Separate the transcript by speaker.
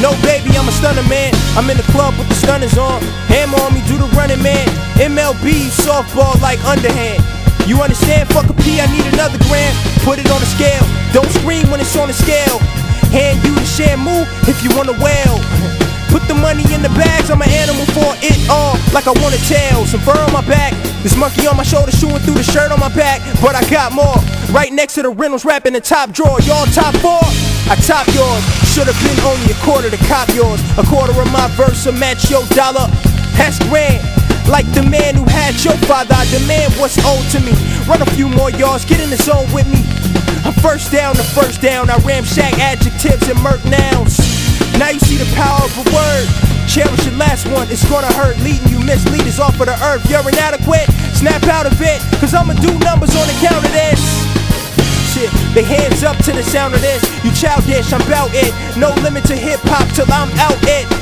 Speaker 1: No baby, I'm a stunner man. I'm in the club with the stunners on. Hammer on me, do the running man. MLB, softball like underhand. You understand? Fuck a P, I need another gram. Put it on the scale. Don't scream when it's on the scale. Hand you the shamu if you want a whale. Put the money in the bags, I'm an animal for it all. Like I want a tail, some fur on my back. This monkey on my shoulder, shooting through the shirt on my back. But I got more. Right next to the Reynolds Wrap in the top drawer. Y'all top four? I top yours. Should've been only a quarter to cop yours. A quarter of my verse to match your dollar. That's grand. Like the man who had your father, I demand what's owed to me. Run a few more yards, get in the zone with me. I'm first down to first down. I ramshack adjectives and murk nouns. Now you see the power of a word. Cherish your last one, it's gonna hurt. Leading you misleaders off of the earth. You're inadequate, snap out of it. Cause I'ma do numbers on the count of this. They hands up to the sound of this. You childish, I'm bout it. No limit to hip hop till I'm out it.